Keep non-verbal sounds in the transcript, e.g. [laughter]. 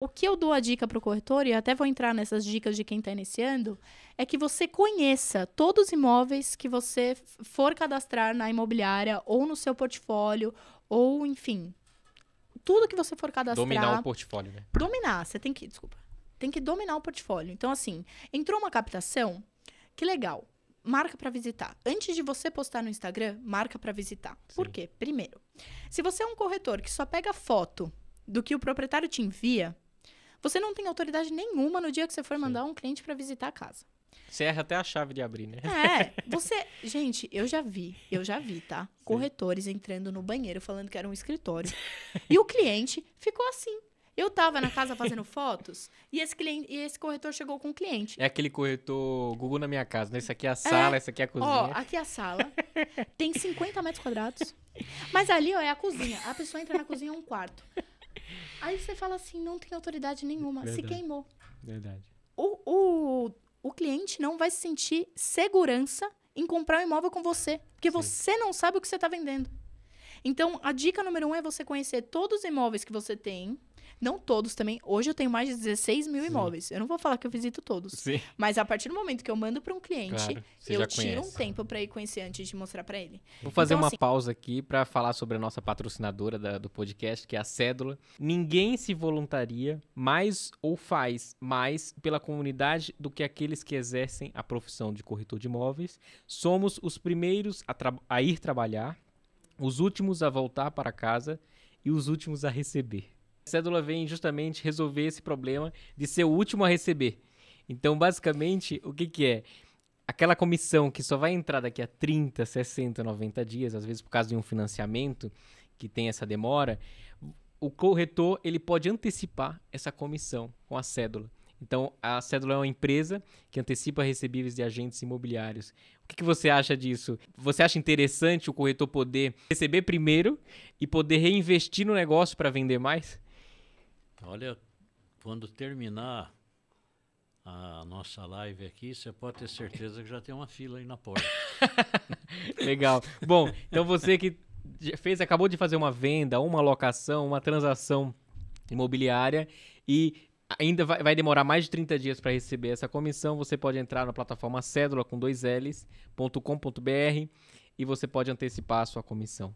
O que eu dou a dica para o corretor, e até vou entrar nessas dicas de quem está iniciando, é que você conheça todos os imóveis que você for cadastrar na imobiliária ou no seu portfólio, ou enfim, tudo que você for cadastrar. Dominar o portfólio, né? Dominar, você tem que, desculpa, tem que dominar o portfólio. Então, assim, entrou uma captação, que legal. Marca para visitar. Antes de você postar no Instagram, marca para visitar. Sim. Por quê? Primeiro, se você é um corretor que só pega foto do que o proprietário te envia, você não tem autoridade nenhuma no dia que você for Sim. mandar um cliente para visitar a casa. Você erra até a chave de abrir, né? É, [laughs] você. Gente, eu já vi, eu já vi, tá? Sim. Corretores entrando no banheiro falando que era um escritório. e o cliente ficou assim. Eu tava na casa fazendo [laughs] fotos e esse, cliente, e esse corretor chegou com o cliente. É aquele corretor Google na minha casa, né? Esse aqui é a sala, é, essa aqui é a cozinha. Ó, aqui é a sala. [laughs] tem 50 metros quadrados. Mas ali, ó, é a cozinha. A pessoa entra na cozinha, é um quarto. Aí você fala assim, não tem autoridade nenhuma, Verdade. se queimou. Verdade. O, o, o cliente não vai sentir segurança em comprar um imóvel com você, porque Sim. você não sabe o que você está vendendo. Então, a dica número um é você conhecer todos os imóveis que você tem, não todos também. Hoje eu tenho mais de 16 mil Sim. imóveis. Eu não vou falar que eu visito todos. Sim. Mas a partir do momento que eu mando para um cliente, claro, eu tiro um tempo para ir conhecer antes de mostrar para ele. Vou fazer então, uma assim, pausa aqui para falar sobre a nossa patrocinadora da, do podcast, que é a Cédula. Ninguém se voluntaria mais ou faz mais pela comunidade do que aqueles que exercem a profissão de corretor de imóveis. Somos os primeiros a, a ir trabalhar, os últimos a voltar para casa e os últimos a receber. Cédula vem justamente resolver esse problema de ser o último a receber. Então, basicamente, o que, que é? Aquela comissão que só vai entrar daqui a 30, 60, 90 dias, às vezes por causa de um financiamento que tem essa demora, o corretor ele pode antecipar essa comissão com a cédula. Então, a cédula é uma empresa que antecipa recebíveis de agentes imobiliários. O que, que, você acha disso? Você acha interessante o corretor poder receber primeiro e poder reinvestir no negócio para vender mais? Olha, quando terminar a nossa live aqui, você pode ter certeza que já tem uma fila aí na porta. [laughs] Legal. Bom, então você que fez, acabou de fazer uma venda, uma locação, uma transação imobiliária e ainda vai, vai demorar mais de 30 dias para receber essa comissão, você pode entrar na plataforma cédula com dois L's.com.br e você pode antecipar a sua comissão.